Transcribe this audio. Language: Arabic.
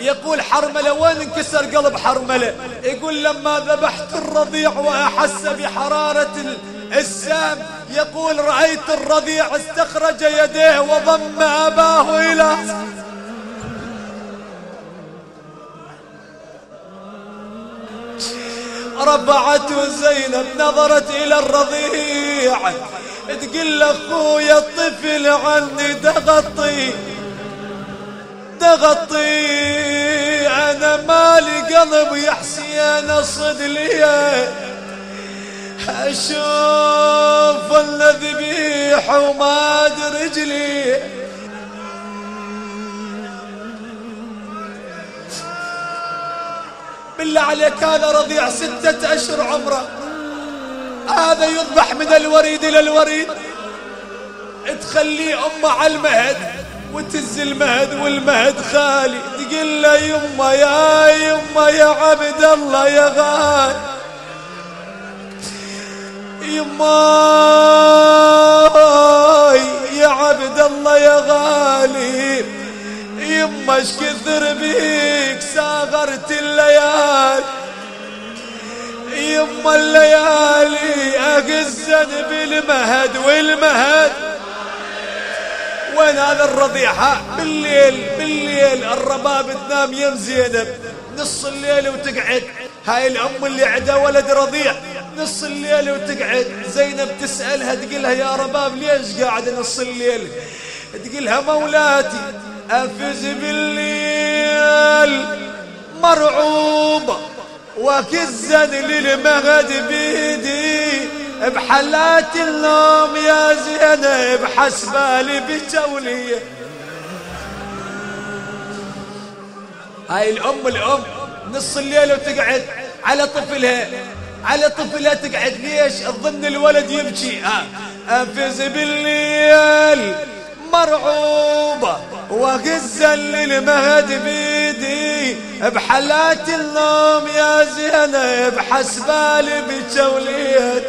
يقول حرملة وين انكسر قلب حرملة؟ يقول لما ذبحت الرضيع وأحس بحرارة السام يقول رأيت الرضيع استخرج يديه وضم أباه إلى رفعته زينب نظرت إلى الرضيع تقول أخويا الطفل عني دغطي دغطي أنا مالي قلب يا حسين أصد لي. أشوف الذبيح وما رجلي. بالله عليك هذا رضيع ستة أشهر عمره. هذا يذبح من الوريد إلى الوريد. تخليه أمه على المهد. وتز المهد والمهد خالي تقول له يما يا يما يا عبد الله يا غالي. يما يا عبد الله يا غالي. يما اش كثر بيك ساغرت الليالي. يما الليالي أقزن بالمهد والمهد. وين هذا الرضيع؟ ها بالليل بالليل الرباب تنام يم زينب. نص الليل وتقعد. هاي الأم اللي عندها ولد رضيع. نص الليل وتقعد. زينب تسألها تقولها يا رباب ليش قاعدة نص الليل؟ تقولها مولاتي أفز بالليل مرعوبة وكزن للمغد بيدي. بحلات النوم يا زينب حسبالي بجولية هاي الأم الأم نص الليل وتقعد على طفلها. على طفلها تقعد. ليش؟ تظن الولد يبكي ها أنفز بالليل مرعوبة وغزا للمهد بيدي. بحلات النوم يا زينب حسبالي بجوليت